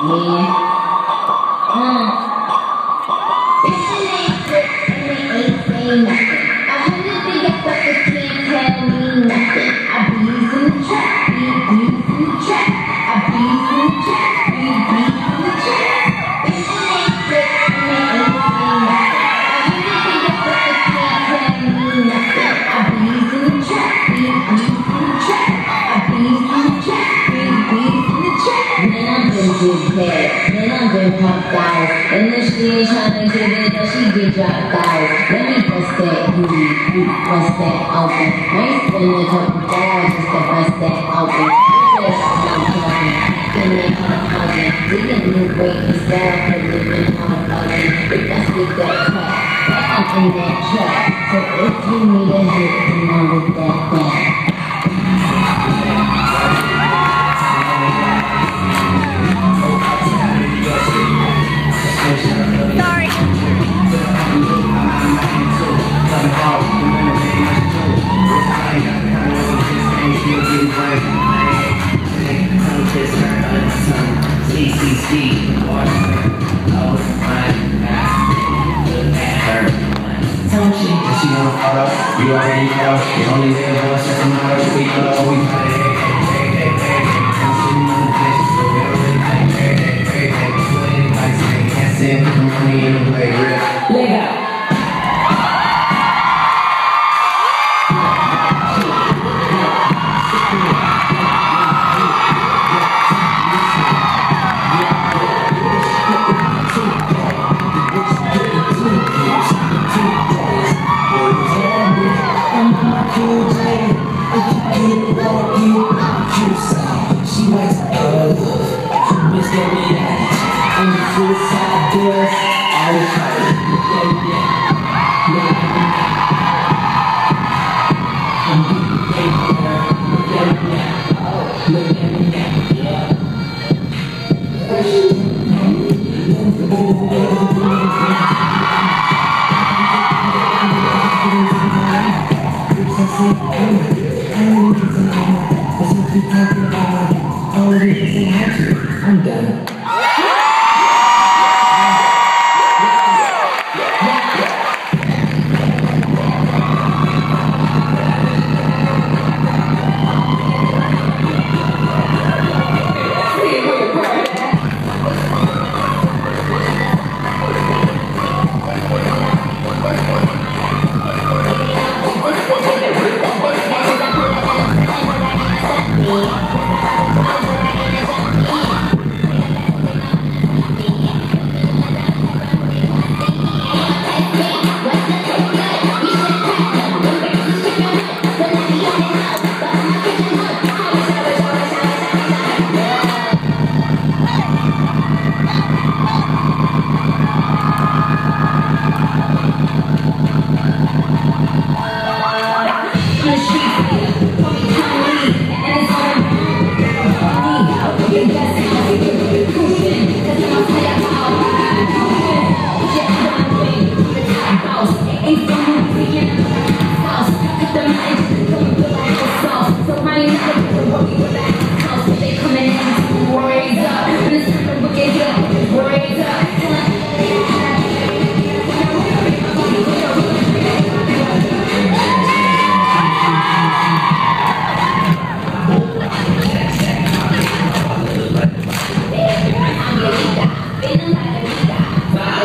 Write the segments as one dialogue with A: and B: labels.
A: Yeah. Mm. Slick and they then out. And if she ain't tryna get it, then she get dropped out. Let me bust that booty, bust that open. I ain't spend a couple dollars just to bust that open. Look at that I'm talking, me a hundred. We can lose weight and style for on a budget. But that's with that crap, that I'm in that trap. So if you need a hit, then I'm with that
B: She photo, you already know. The only thing that was just a matter of we know we play. Hey, hey, hey, hey, hey. I'm sitting on the bench, so we don't really play. Hey, hey, hey, hey. Put it like saying, can't stand for the money in the play. Real.
A: Leg out.
B: She Bitch, get me that. I'm the suicide girls. I was trying to get me that. Look at me now. I'm getting paid for her. Look at me now. Look at I'm done.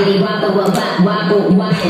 B: Wali wapo wapo wapo wapo